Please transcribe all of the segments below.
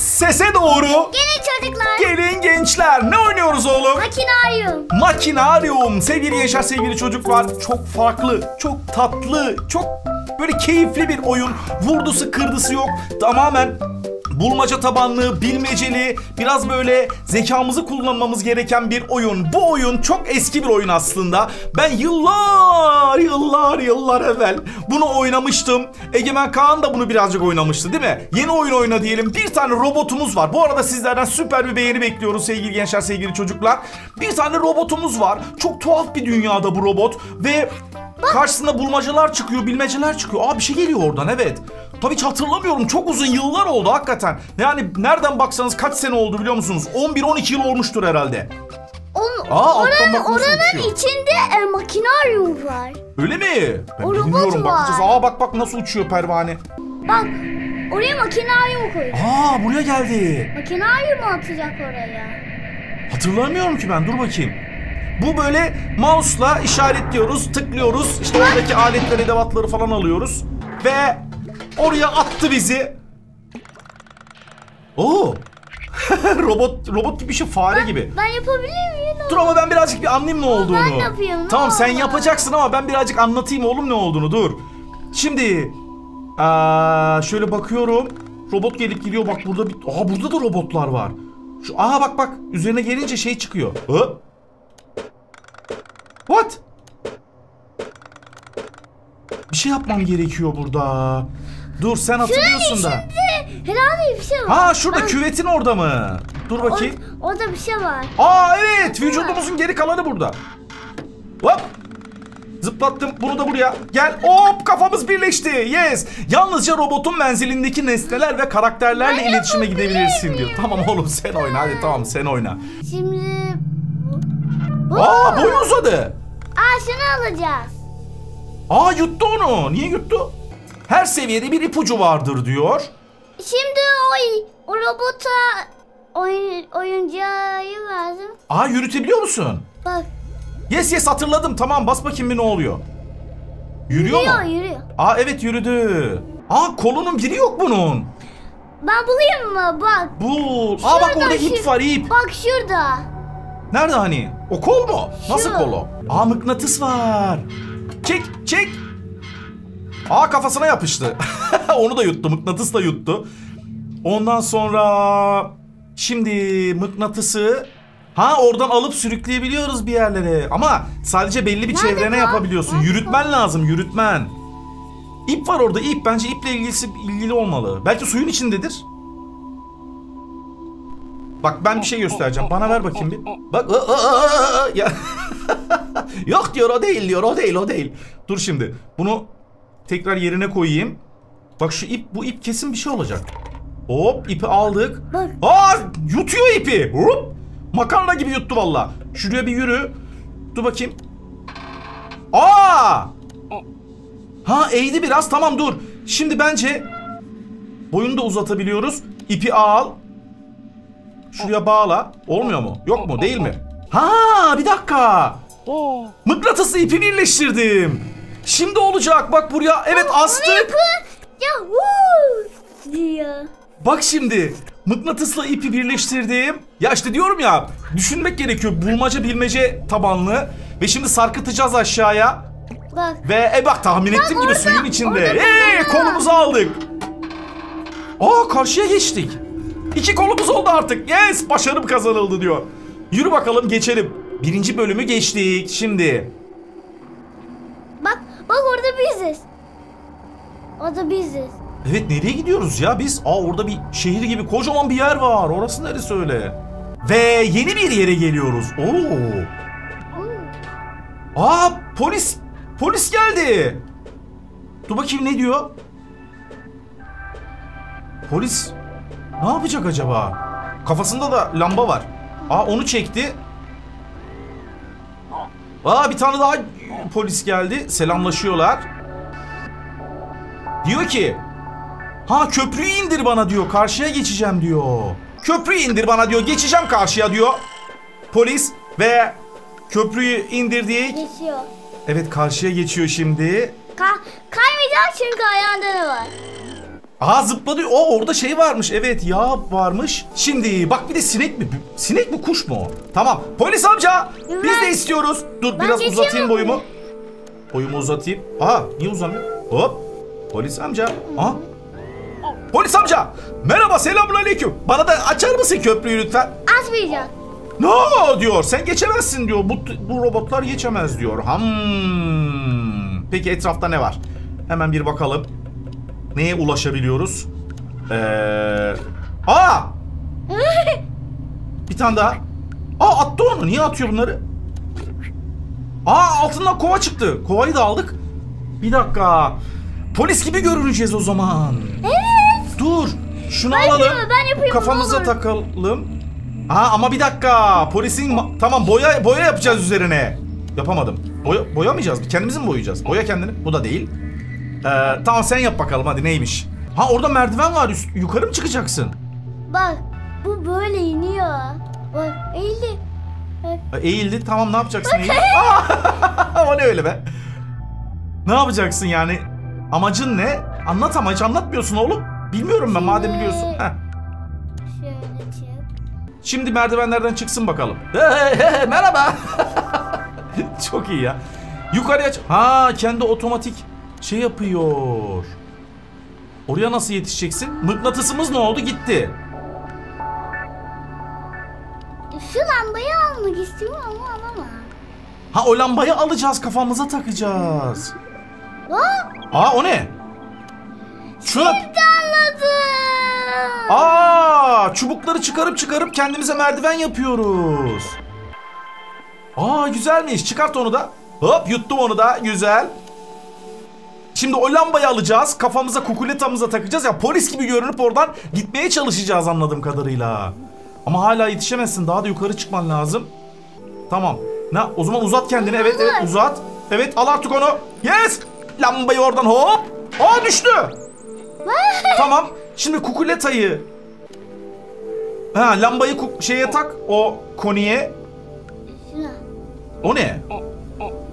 Sese doğru. Gelin çocuklar. Gelin gençler. Ne oynuyoruz oğlum? Makinaryum. Makinarium. Sevgili gençler, sevgili çocuklar. Çok farklı, çok tatlı, çok böyle keyifli bir oyun. Vurdusu kırdısı yok. Tamamen bulmaca tabanlı, bilmeceli, biraz böyle zekamızı kullanmamız gereken bir oyun. Bu oyun çok eski bir oyun aslında. Ben yıllar, yıllar, yıllar evvel bunu oynamıştım. Egemen Kaan da bunu birazcık oynamıştı değil mi? Yeni oyun oyna diyelim. Bir tane robotumuz var. Bu arada sizlerden süper bir beğeni bekliyoruz sevgili gençler, sevgili çocuklar. Bir tane robotumuz var. Çok tuhaf bir dünyada bu robot ve karşısında bulmacalar çıkıyor, bilmeceler çıkıyor. Aa bir şey geliyor oradan evet. Tabii hiç hatırlamıyorum. Çok uzun yıllar oldu hakikaten. Yani nereden baksanız kaç sene oldu biliyor musunuz? 11-12 yıl olmuştur herhalde. Onun, Aa, oranın, oranın içinde e, makinaryum var. Öyle mi? Ben O bilmiyorum bakacağız. Aa bak bak nasıl uçuyor pervane. Bak oraya makinaryum koy. Aa buraya geldi. Makinaryum atacak oraya. Hatırlamıyorum ki ben dur bakayım. Bu böyle mouse'la işaretliyoruz, tıklıyoruz. İşte oradaki aletleri, edevatları falan alıyoruz. Ve oraya attı bizi. Oo. robot robot gibi bir şey fare gibi. Ben yapabilir miyim? Dur ama ben birazcık bir anlayayım ne olduğunu. Ben yapayım, ne Tamam sen olur. yapacaksın ama ben birazcık anlatayım oğlum ne olduğunu dur. Şimdi aa, şöyle bakıyorum. Robot gelip gidiyor bak burada bir... Aa burada da robotlar var. Şu, aha bak bak üzerine gelince şey çıkıyor. Hı? What? Bir şey yapmam gerekiyor burada. Dur sen hatırlıyorsun da. Herhalde bir şey var. Ha şurada Ben- küvetin orada mı? Dur Or- bakayım. orada bir şey var. Aa evet vücudumuzun geri kalanı burada. Hop. Zıplattım bunu da buraya. Gel hop kafamız birleşti. Yes. Yalnızca robotun menzilindeki nesneler ve karakterlerle Ben iletişime yapabilir gidebilirsin diyor. miyim? Tamam oğlum sen oyna hadi tamam sen oyna. Şimdi... Bu... Aa boyu uzadı. Aa şunu alacağız. Aa yuttu onu. Niye yuttu? Her seviyede bir ipucu vardır diyor. Şimdi o, o robota oyun, oyuncağı verdim. Aa yürütebiliyor musun? Bak Yes yes hatırladım. Tamam bas bakayım bir ne oluyor. Yürüyor mu? yürüyor yürüyor. Aa evet yürüdü. Aa kolunun biri yok bunun. Ben bulayım mı? Bak. Bu. Aa bak Şurada, orada ip var ip. Bak şurada. Nerede hani? O kol mu? Nasıl Şu. kol o? Aa mıknatıs var. Çek çek. Aa kafasına yapıştı. Onu da yuttu. Mıknatıs da yuttu. Ondan sonra şimdi mıknatısı ha oradan alıp sürükleyebiliyoruz bir yerlere. Ama sadece belli bir Nerede çevrene bu? yapabiliyorsun. Nerede Yürütmen lazım, yürütmen. İp var orada ip. Bence iple ilgisi ilgili olmalı. Belki suyun içindedir. Bak ben bir şey göstereceğim. Bana ver bakayım bir. Bak. ı, ı, ı. Ya. Yok diyor o değil diyor. O değil o değil. Dur şimdi. Bunu tekrar yerine koyayım. Bak şu ip bu ip kesin bir şey olacak. Hop ipi aldık. Bak. Aa yutuyor ipi. Hop. Makarna gibi yuttu valla. Şuraya bir yürü. Dur bakayım. Aa! Ha eğdi biraz tamam dur. Şimdi bence boyunu da uzatabiliyoruz. İpi al. Şuraya bağla. Olmuyor mu? Yok mu? Değil mi? Ha bir dakika. Mıknatıslı ipi birleştirdim. Şimdi olacak. Bak buraya. Evet astık. Ya diyor. Bak şimdi. Mıknatısla ipi birleştirdim. Ya işte diyorum ya. Düşünmek gerekiyor. Bulmaca bilmece tabanlı. Ve şimdi sarkıtacağız aşağıya. Bak. Ve e bak tahmin ettiğim gibi orada, suyun içinde. var. kolumuzu aldık. Aa karşıya geçtik. İki kolumuz oldu artık. Yes başarım kazanıldı diyor. Yürü bakalım geçelim. Birinci bölümü geçtik. Şimdi. Bak. Orada biziz. Orada biziz. Evet nereye gidiyoruz ya biz? Aa orada bir şehir gibi kocaman bir yer var. Orası neresi öyle? Ve yeni bir yere geliyoruz. Oo. Aa polis polis geldi. Dur bakayım ne diyor? Polis ne yapacak acaba? Kafasında da lamba var. Aa onu çekti. Aa bir tane daha polis geldi. Selamlaşıyorlar. Diyor ki Ha köprüyü indir bana diyor. Karşıya geçeceğim diyor. Köprüyü indir bana diyor. Geçeceğim karşıya diyor. Polis ve köprüyü indirdik. Geçiyor. Evet karşıya geçiyor şimdi. Ka kaymayacak çünkü ayağında ne var? Aa zıpladı. O orada şey varmış. Evet yağ varmış. Şimdi bak bir de sinek mi? Sinek mi kuş mu o? Tamam. Polis amca biz de istiyoruz. Dur Ben biraz uzatayım boyumu. Boyumu uzatayım. Aa niye uzamıyor? Hop. Polis amca. Aa. Polis amca. Merhaba selamun aleyküm. Bana da açar mısın köprüyü lütfen? Açmayacak. No diyor. Sen geçemezsin diyor. Bu, bu robotlar geçemez diyor. Hmm. Peki etrafta ne var? Hemen bir bakalım. Neye ulaşabiliyoruz? Ee... Aa! Bir tane daha. Aa attı onu. Niye atıyor bunları? Aa altından kova çıktı. Kovayı da aldık. Bir dakika. Polis gibi görüneceğiz o zaman. Evet. Dur. Şunu Ben alalım. yapayım, ben yapayım, Kafamıza olur. takalım. Aa ama bir dakika. Polisin ma- tamam boya boya yapacağız üzerine. Yapamadım. Boya boyamayacağız. Kendimizi mi boyayacağız? Boya kendini. Bu da değil. Ee, tamam sen yap bakalım hadi neymiş? Ha orada merdiven var. Üst, yukarı mı çıkacaksın? Bak bu böyle iniyor. Bak eğildi. Bak. Eğildi. Tamam ne yapacaksın? Aa, o ne öyle be? Ne yapacaksın yani? Amacın ne? Anlat ama hiç anlatmıyorsun oğlum. Bilmiyorum ben madem biliyorsun. Heh. Şimdi merdivenlerden çıksın bakalım. Merhaba. Çok iyi ya. Yukarıya Ha kendi otomatik şey yapıyor. Oraya nasıl yetişeceksin? Mıknatısımız ne oldu? Gitti. Şu lambayı almak istiyorum ama alamam. Ha o lambayı alacağız kafamıza takacağız. Bak. Aa o ne? Çöp. Anladım. Aa çubukları çıkarıp çıkarıp kendimize merdiven yapıyoruz. Aa güzelmiş. Çıkart onu da. Hop yuttum onu da. Güzel. Şimdi o lambayı alacağız. Kafamıza kukuletamıza takacağız. Ya polis gibi görünüp oradan gitmeye çalışacağız anladığım kadarıyla. Ama hala yetişemezsin. Daha da yukarı çıkman lazım. Tamam. Ne? O zaman uzat kendini. Evet evet uzat. Evet al artık onu. Yes. Lambayı oradan hop. Aa düştü. Tamam. Şimdi kukuletayı Ha lambayı şeye tak o koniye. O ne?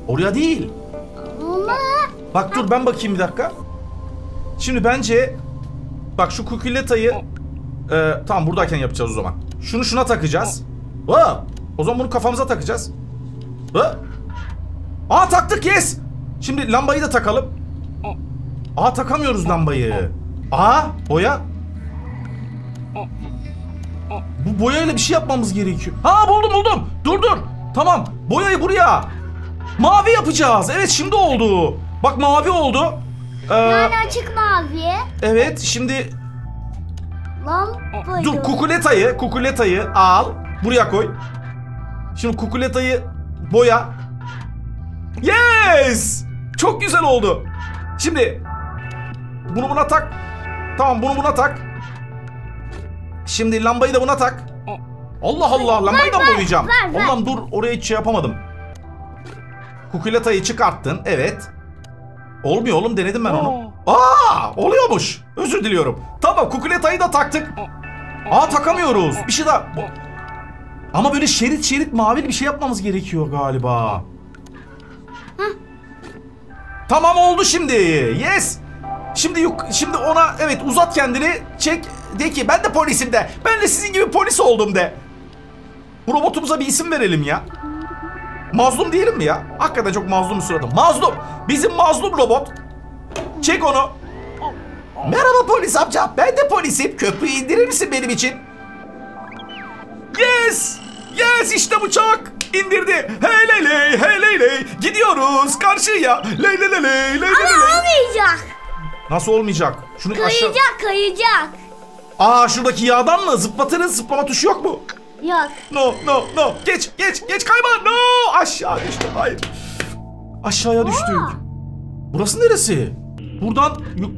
Oraya değil. Ama Bak dur ben bakayım bir dakika. Şimdi bence bak şu kukuletayı e, tamam buradayken yapacağız o zaman. Şunu şuna takacağız. Ha, o zaman bunu kafamıza takacağız. Ha. Aa taktık yes. Şimdi lambayı da takalım. Aa takamıyoruz lambayı. Aa boya. Bu boyayla bir şey yapmamız gerekiyor. Ha buldum buldum. Dur dur. Tamam. Boyayı buraya. Mavi yapacağız. Evet şimdi oldu. Bak mavi oldu. Ee, yani açık mavi. evet şimdi Lambayı. dur kukuletayı kukuletayı al. Buraya koy. Şimdi kukuletayı boya. Yes! Çok güzel oldu. Şimdi bunu buna tak. Tamam bunu buna tak. Şimdi lambayı da buna tak. Allah Allah lambayı da mı boyayacağım? Allah'ım dur oraya hiç şey yapamadım. Kukuletayı çıkarttın evet. Olmuyor oğlum denedim ben onu. Aa oluyormuş. Özür diliyorum. Tamam kukuletayı da taktık. Aa takamıyoruz. Bir şey daha. Ama böyle şerit şerit mavili bir şey yapmamız gerekiyor galiba. Tamam oldu şimdi. Yes. Şimdi yuk şimdi ona evet uzat kendini. Çek de ki ben de polisim de. Ben de sizin gibi polis oldum de. Bu robotumuza bir isim verelim ya. Mazlum diyelim mi ya? Hakikaten çok mazlum bir. Mazlum. Bizim mazlum robot. Çek onu. Merhaba polis amca. Ben de polisim. Köprüyü indirir misin benim için? Yes! Yes işte uçak. İndirdi. Hey ley ley, hey ley ley. Gidiyoruz karşıya. Ley ley ley ley, ley ley Ama olmayacak. Nasıl olmayacak? Şunu aşağı... Kayacak kayacak. Aa şuradaki yağdan mı? Zıplatırız. Zıplama tuşu yok mu? Yok. No no no. Geç geç geç kayma. No. Aşağı düştü. Hayır. Aşağıya düştük. Burası neresi? Buradan yuk...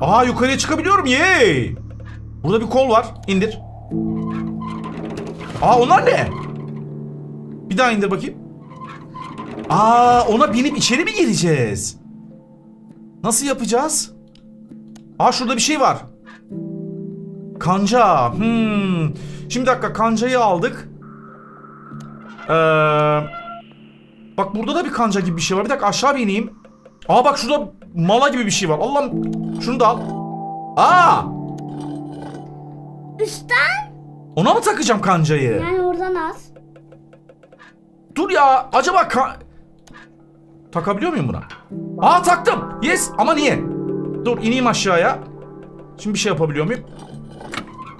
Aa yukarıya çıkabiliyorum. Yay. Burada bir kol var. İndir. Aa onlar ne? Bir daha indir bakayım. Aa ona binip içeri mi gireceğiz? Nasıl yapacağız? Aa şurada bir şey var. Kanca. Hmm. Şimdi dakika kancayı aldık. Ee, bak burada da bir kanca gibi bir şey var. Bir dakika aşağı bir ineyim. Aa bak şurada mala gibi bir şey var. Allah'ım şunu da al. Aa! Üstten Ona mı takacağım kancayı? yani oradan az. Dur ya acaba ka- takabiliyor muyum buna? Aa taktım. Yes ama niye? Dur ineyim aşağıya. Şimdi bir şey yapabiliyor muyum?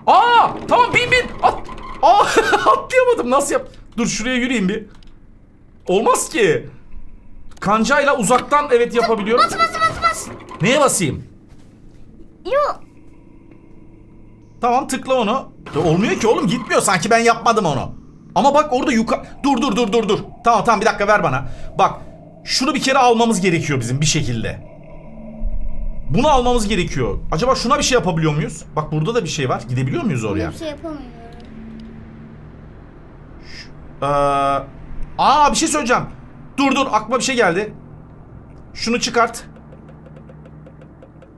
Aa tamam bin bin. At. Aa atlayamadım nasıl yap? Dur şuraya yürüyeyim bir. Olmaz ki. Kancayla uzaktan evet yapabiliyorum. Bas bas bas bas. Neye basayım? Yok. Tamam tıkla onu. Ya olmuyor ki oğlum gitmiyor sanki ben yapmadım onu. Ama bak orada yukarı... Dur dur dur dur dur. Tamam tamam bir dakika ver bana. Bak şunu bir kere almamız gerekiyor bizim bir şekilde. Bunu almamız gerekiyor. Acaba şuna bir şey yapabiliyor muyuz? Bak burada da bir şey var. Gidebiliyor muyuz oraya? Bir şey yapamıyorum. Ee, aa bir şey söyleyeceğim. Dur dur aklıma bir şey geldi. Şunu çıkart.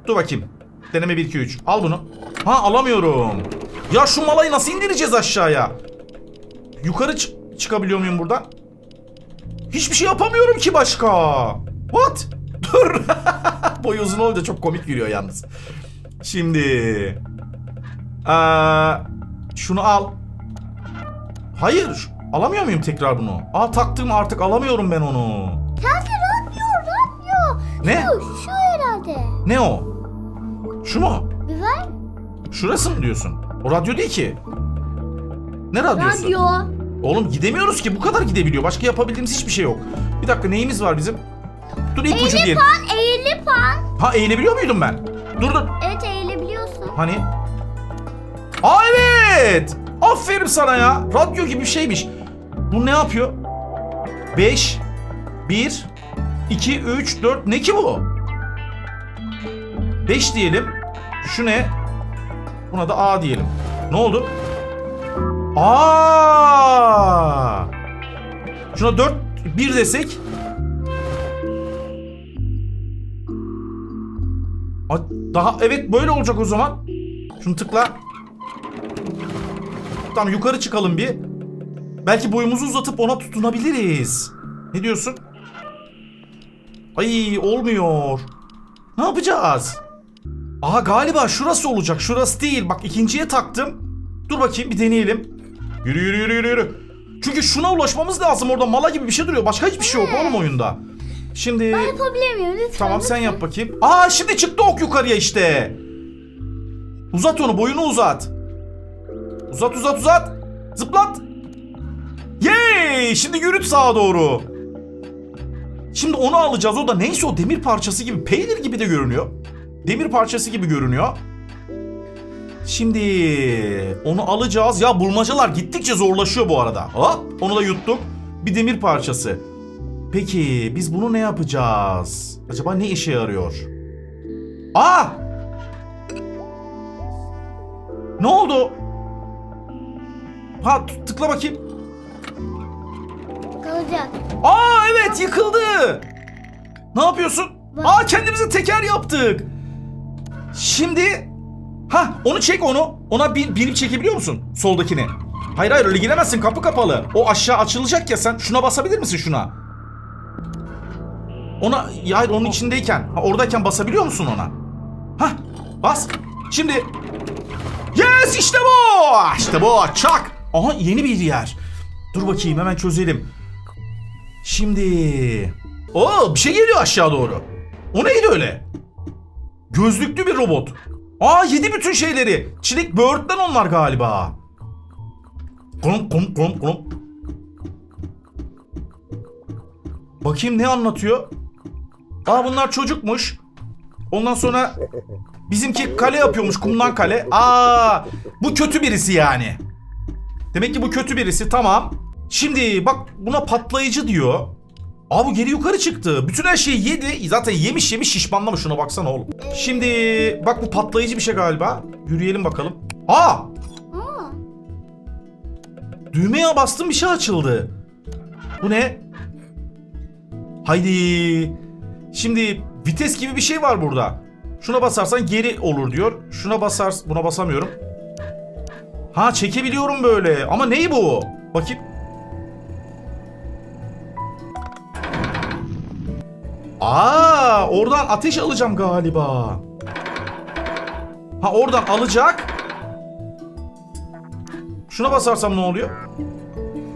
Dur bakayım. Deneme 1 2 3. Al bunu. Ha alamıyorum. Ya şu malayı nasıl indireceğiz aşağıya? Yukarı çı- çıkabiliyor muyum buradan? Hiçbir şey yapamıyorum ki başka. What? Dur. Boy uzun olunca çok komik yürüyor yalnız. Şimdi. Ee, şunu al. Hayır. Alamıyor muyum tekrar bunu? Aa taktım artık alamıyorum ben onu. Kanka radyo radyo. Ne? Şu, şu herhalde. Ne o? Şu mu? Bir ver. Şurası mı diyorsun? O radyo değil ki. Ne radyosu? Radyo. Oğlum gidemiyoruz ki bu kadar gidebiliyor. Başka yapabildiğimiz hiçbir şey yok. Bir dakika neyimiz var bizim? Dur ipucu diyelim. pan, eğili pan. Ha eğilebiliyor muydum ben? Dur dur. Evet eğilebiliyorsun. Hani? Aa evet. Aferin sana ya. Radyo gibi bir şeymiş. Bu ne yapıyor? 5 1 2 3 4 ne ki bu? 5 diyelim. Şu ne? Buna da A diyelim. Ne oldu? Aa! Şuna 4 1 desek. Daha evet böyle olacak o zaman. Şunu tıkla. Tamam yukarı çıkalım bir. Belki boyumuzu uzatıp ona tutunabiliriz. Ne diyorsun? Ay olmuyor. Ne yapacağız? Aha galiba şurası olacak. Şurası değil. Bak ikinciye taktım. Dur bakayım bir deneyelim. Yürü yürü yürü yürü. Çünkü şuna ulaşmamız lazım. Orada mala gibi bir şey duruyor. Başka hiçbir şey yok oğlum oyunda. Şimdi... Yapabilir miyim lütfen? Tamam sen lütfen. yap bakayım. Aa şimdi çıktı ok yukarıya işte. Uzat onu boyunu uzat. Uzat uzat uzat. Zıplat. Yay! Şimdi yürüt sağa doğru. Şimdi onu alacağız. O da neyse o demir parçası gibi. Peynir gibi de görünüyor. Demir parçası gibi görünüyor. Şimdi onu alacağız. Ya bulmacalar gittikçe zorlaşıyor bu arada. Hop onu da yuttuk. Bir demir parçası. Peki biz bunu ne yapacağız? Acaba ne işe yarıyor? Aa! Ne oldu? Ha tıkla bakayım. Kalacak. Aa evet yıkıldı. Ne yapıyorsun? Bak. Aa kendimize teker yaptık. Şimdi ha onu çek onu. Ona bir binip çekebiliyor musun? Soldakini. Hayır hayır öyle giremezsin kapı kapalı. O aşağı açılacak ya sen şuna basabilir misin şuna? Ona ya onun içindeyken ha, oradayken basabiliyor musun ona? Ha bas. Şimdi Yes işte bu. İşte bu çak. Aha yeni bir yer. Dur bakayım hemen çözelim. Şimdi... Oo bir şey geliyor aşağı doğru. O neydi öyle? Gözlüklü bir robot. Aa yedi bütün şeyleri. Çilek böğürtlen onlar galiba. Krum krum krum krum. Bakayım ne anlatıyor? Aa bunlar çocukmuş. Ondan sonra bizimki kale yapıyormuş kumdan kale. Aa bu kötü birisi yani. Demek ki bu kötü birisi tamam. Şimdi bak buna patlayıcı diyor. Aa bu geri yukarı çıktı. Bütün her şeyi yedi. Zaten yemiş yemiş şişmanlamış şuna baksana oğlum. Şimdi bak bu patlayıcı bir şey galiba. Yürüyelim bakalım. Aa düğmeye bastım bir şey açıldı. Bu ne? Haydi. Şimdi vites gibi bir şey var burada. Şuna basarsan geri olur diyor. Şuna basar buna basamıyorum. Ha çekebiliyorum böyle. Ama ney bu? Bakayım. Aa, oradan ateş alacağım galiba. Ha oradan alacak. Şuna basarsam ne oluyor?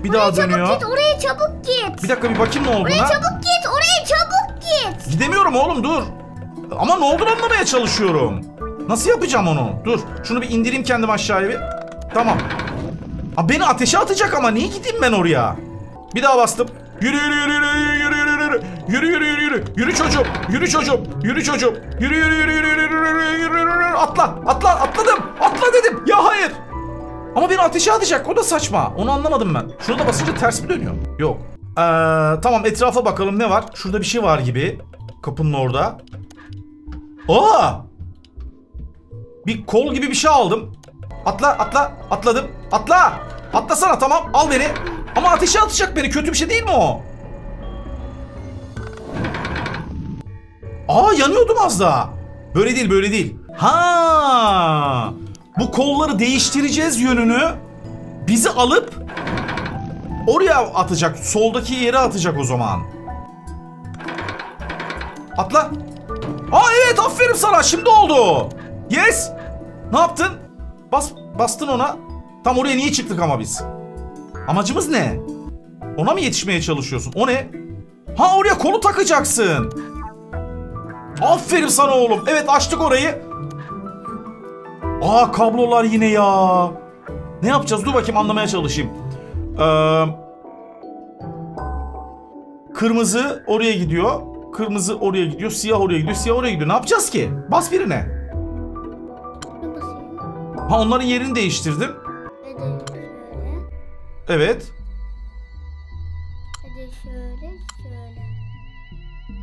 Bir daha dönüyor. Çabuk git oraya çabuk git. Bir dakika bir bakayım ne Oraya olduğuna. çabuk git oraya çabuk git. Gidemiyorum oğlum dur. Ama ne olduğunu anlamaya çalışıyorum. Nasıl yapacağım onu? Dur. Şunu bir indireyim kendim aşağıya bir. Tamam. Aa, beni ateşe atacak ama niye gideyim ben oraya? Bir daha bastım. Yürü yürü yürü yürü yürü yürü yürü yürü yürü yürü yürü yürü çocuğum yürü çocuğum yürü çocuğum yürü yürü yürü yürü yürü yürü yürü yürü atla atla atladım atla dedim ya hayır ama beni ateşe atacak o da saçma onu anlamadım ben şurada basınca ters mi dönüyor yok ee, tamam etrafa bakalım ne var? Şurada bir şey var gibi. Kapının orada. Aa! Bir kol gibi bir şey aldım. Atla atla. Atladım. Atla! Atlasana tamam. Al beni. Ama ateşe atacak beni. Kötü bir şey değil mi o? Aa yanıyordum az daha. Böyle değil böyle değil. Ha! Bu kolları değiştireceğiz yönünü. Bizi alıp oraya atacak. Soldaki yere atacak o zaman. Atla. Aa evet aferin sana şimdi oldu. Yes. Ne yaptın? Bas bastın ona. Tam oraya niye çıktık ama biz? Amacımız ne? Ona mı yetişmeye çalışıyorsun? O ne? Ha oraya kolu takacaksın. Aferin sana oğlum. Evet açtık orayı. Aa kablolar yine ya. Ne yapacağız? Dur bakayım anlamaya çalışayım. Ee, kırmızı oraya gidiyor. Kırmızı oraya gidiyor. Siyah oraya gidiyor. Siyah oraya gidiyor. Ne yapacağız ki? Bas birine. Ha onların yerini değiştirdim. Evet.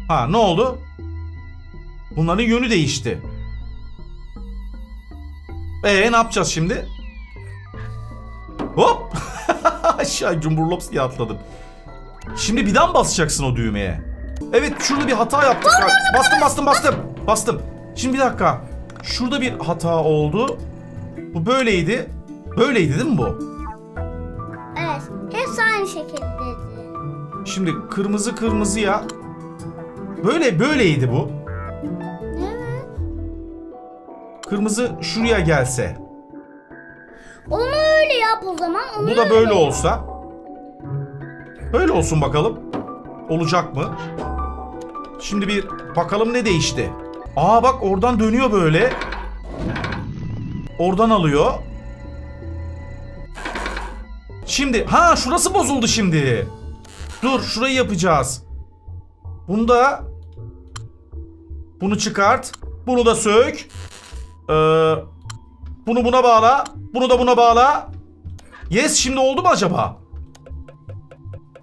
Ha ne oldu? Bunların yönü değişti. Ee ne yapacağız şimdi? Hop! Aşağı cumburlops diye atladım. Şimdi bir daha mı basacaksın o düğmeye? Evet şurada bir hata yaptık. bastım bastım bastım. Bastım. Şimdi bir dakika. Şurada bir hata oldu. Bu böyleydi. Böyleydi değil mi bu? Evet. Hepsi aynı şekilde. Şimdi kırmızı kırmızıya böyle böyleydi bu. Evet. Kırmızı şuraya gelse. Onu öyle yap o zaman. Onu Bu da öyle böyle yap. olsa. Böyle olsun bakalım. Olacak mı? Şimdi bir bakalım ne değişti. Aa bak oradan dönüyor böyle. Oradan alıyor. Şimdi ha şurası bozuldu şimdi. Dur şurayı yapacağız. Bunda bunu çıkart. Bunu da sök. Ee, bunu buna bağla. Bunu da buna bağla. Yes şimdi oldu mu acaba?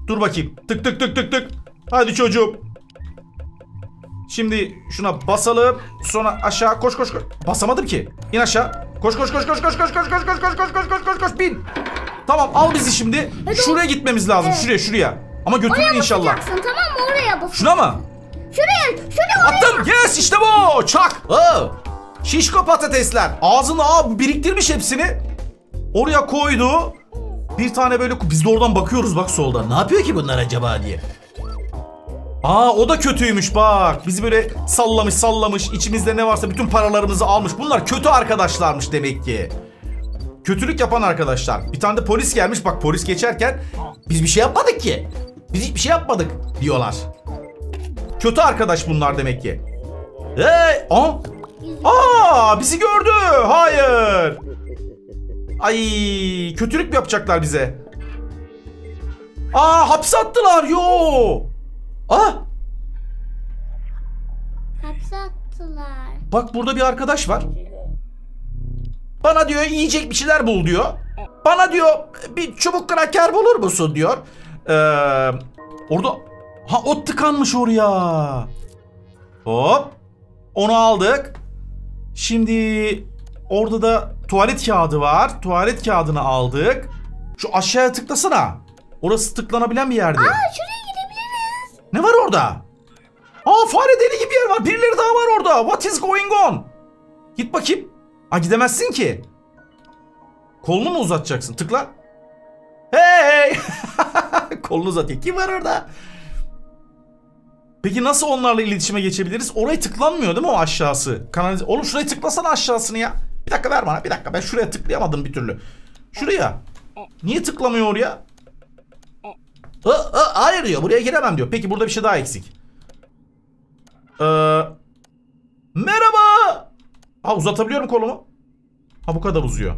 Dur bakayım. Tık tık tık tık tık. Hadi çocuğum. Şimdi şuna basalım. Sonra aşağı koş koş koş. Basamadım ki. İn aşağı. Koş koş koş koş koş koş koş koş koş koş koş koş koş koş koş bin. Tamam al bizi şimdi. Şuraya gitmemiz lazım. Evet. Şuraya şuraya. Ama götürün Oraya inşallah. basacaksın tamam mı? Oraya bas. Şuna mı? Şuraya, şuraya oraya. Attım. Yes işte bu. Çak. Aa. Şişko patatesler. Ağzına aa, biriktirmiş hepsini. Oraya koydu. Bir tane böyle biz de oradan bakıyoruz bak soldan. Ne yapıyor ki bunlar acaba diye. Aa o da kötüymüş bak. Bizi böyle sallamış sallamış. içimizde ne varsa bütün paralarımızı almış. Bunlar kötü arkadaşlarmış demek ki. Kötülük yapan arkadaşlar. Bir tane de polis gelmiş. Bak polis geçerken biz bir şey yapmadık ki. Biz hiçbir şey yapmadık diyorlar. Kötü arkadaş bunlar demek ki. Hey! Aa! Aa! Bizi gördü. Hayır. Ay, kötülük mü yapacaklar bize? Aa, hapse attılar. Yo. Ah! Hapse attılar. Bak burada bir arkadaş var. Bana diyor yiyecek bir şeyler bul diyor. Bana diyor bir çubuk kraker bulur musun diyor. Ee, orada ha o tıkanmış oraya. Hop. Onu aldık. Şimdi orada da tuvalet kağıdı var. Tuvalet kağıdını aldık. Şu aşağıya tıklasana. Orası tıklanabilen bir yerde. Aa şuraya gidebiliriz. Ne var orada? Aa fare deli gibi yer var. Birileri daha var orada. What is going on? Git bakayım. Aa gidemezsin ki. Kolunu mu uzatacaksın? Tıkla. Hey! Kolunu uzatıyor. Kim var orada? Peki nasıl onlarla iletişime geçebiliriz? Orayı tıklanmıyor değil mi o aşağısı? Kanalize... Oğlum şurayı tıklasana aşağısını ya. dakika ver bana. Bir dakika ben şuraya tıklayamadım bir türlü. Şuraya. Niye tıklamıyor oraya? Aa, aa, hayır diyor. Buraya giremem diyor. Peki burada bir şey daha eksik. Ee, merhaba. Ha uzatabiliyorum kolumu. Ha bu kadar uzuyor.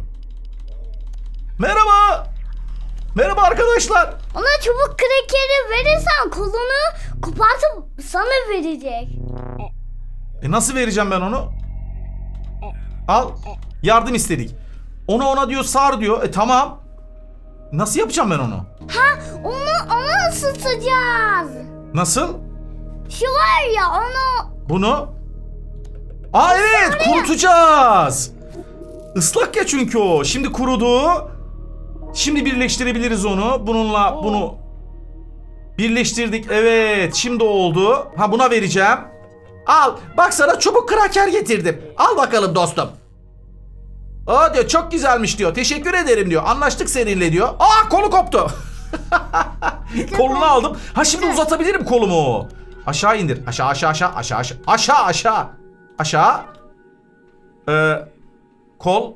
Merhaba. Merhaba arkadaşlar. Ona çubuk krekeri verirsen kolunu kopartıp sana verecek. E nasıl vereceğim ben onu? Al. Yardım istedik. Onu ona diyor sar diyor. E tamam. Nasıl yapacağım ben onu? Ha onu onu ısıtacağız. Nasıl? Şu var ya onu Bunu? Aa evet kurutacağız. Islak ya çünkü o. Şimdi kurudu. Şimdi birleştirebiliriz onu. Bununla bunu birleştirdik. Evet şimdi oldu. Ha buna vereceğim. Al bak sana çubuk kraker getirdim. Al bakalım dostum. Aa diyor çok güzelmiş diyor. Teşekkür ederim diyor. Anlaştık seninle diyor. Aa kolu koptu. Kolunu aldım. Ha şimdi uzatabilirim kolumu. Aşağı indir. Aşağı aşağı aşağı aşağı aşağı aşağı aşağı aşağı. Ee, kol.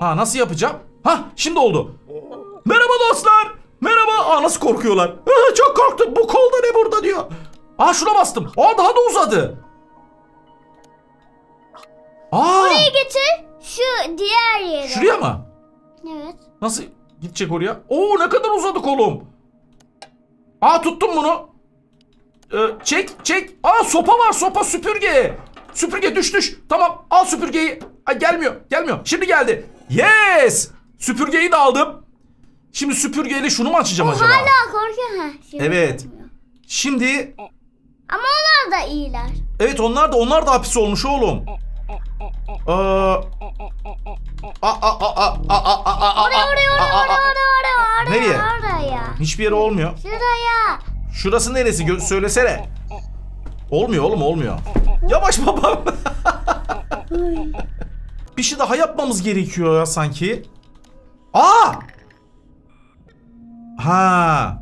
Ha nasıl yapacağım? Ha şimdi oldu. Merhaba dostlar. Merhaba. Aa nasıl korkuyorlar? Aa, çok korktum. Bu kolda ne burada diyor. Aa şuna bastım. Aa daha da uzadı. Aa buraya getir. Şu diğer yere. şuraya mı? Evet. Nasıl gidecek oraya? Oo ne kadar uzadı kolum. Aa tuttum bunu. Ee, çek çek. Aa sopa var sopa süpürge. Süpürge düş düş. Tamam al süpürgeyi. Ay gelmiyor gelmiyor. Şimdi geldi. Yes. Süpürgeyi de aldım. Şimdi süpürgeyle şunu mu açacağım o acaba? Hala korkuyor. Evet. Şimdi... Ama onlar da iyiler. Evet onlar da onlar da hapis olmuş oğlum. Ee... Nereye? Oraya. Hiçbir yere olmuyor. Şuraya. Şurası neresi? Gö söylesene. Olmuyor oğlum olmuyor. Yavaş babam. Bir şey daha yapmamız gerekiyor ya sanki. Aa! Ha.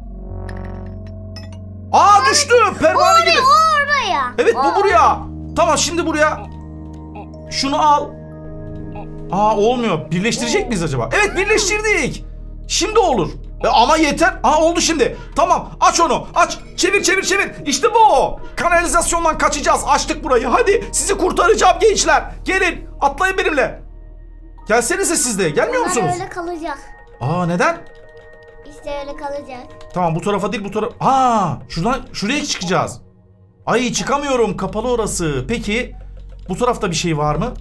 Aa düştü. Pervane gibi. O oraya. Evet bu buraya. Tamam şimdi buraya. Şunu al. Aa olmuyor. Birleştirecek miyiz acaba? Evet birleştirdik. Şimdi olur. E, ama yeter. Aa oldu şimdi. Tamam aç onu. Aç. Çevir çevir çevir. İşte bu. Kanalizasyondan kaçacağız. Açtık burayı. Hadi sizi kurtaracağım gençler. Gelin. Atlayın benimle. Gelsenize siz de. Gelmiyor Onlar musunuz? öyle kalacak. Aa neden? İşte öyle kalacak. Tamam bu tarafa değil bu tarafa. Aa şuradan şuraya çıkacağız. Ay çıkamıyorum kapalı orası. Peki bu tarafta bir şey var mı?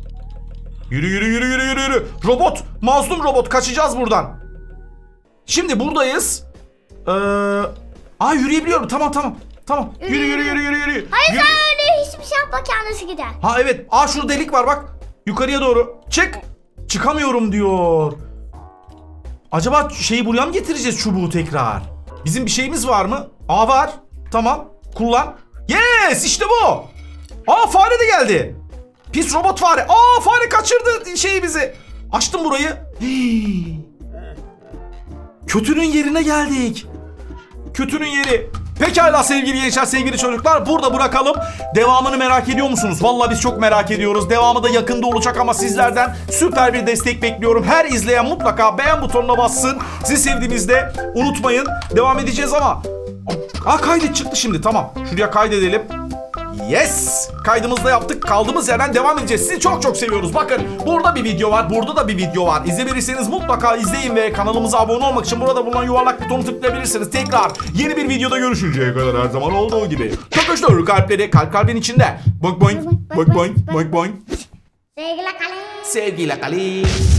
Yürü yürü yürü yürü yürü yürü. Robot mazlum robot kaçacağız buradan. Şimdi buradayız. Ee, aa yürüyebiliyorum tamam tamam. Tamam yürü yürü yürü yürü yürü. Hayır Yürü. sen öyle hiçbir şey yapma kendisi gider. Ha evet. Aa şurada delik var bak. Yukarıya doğru. Çık. Çıkamıyorum diyor. Acaba şeyi buraya mı getireceğiz çubuğu tekrar? Bizim bir şeyimiz var mı? Aa var. Tamam. Kullan. Yes işte bu. Aa fare de geldi. Pis robot fare. Aa fare kaçırdı şeyi bizi. Açtım burayı. Hii. Kötünün yerine geldik. Kötünün yeri. Pekala sevgili gençler, sevgili çocuklar burada bırakalım. Devamını merak ediyor musunuz? Vallahi biz çok merak ediyoruz. Devamı da yakında olacak ama sizlerden süper bir destek bekliyorum. Her izleyen mutlaka beğen butonuna bassın. Sizi sevdiğimizde unutmayın. Devam edeceğiz ama... Aa kaydet çıktı şimdi tamam. Şuraya kaydedelim. Yes! Kaydımızı da yaptık. Kaldığımız yerden devam edeceğiz. Sizi çok çok seviyoruz. Bakın burada bir video var. Burada da bir video var. İzlemediyseniz mutlaka izleyin ve kanalımıza abone olmak için burada bulunan yuvarlak butonu tıklayabilirsiniz. Tekrar yeni bir videoda görüşünceye kadar her zaman olduğu gibi. Çok kalpleri kalp kalbin içinde. Boink boink boink boink boink boink. Sevgili kalem. Sevgiyle kalın.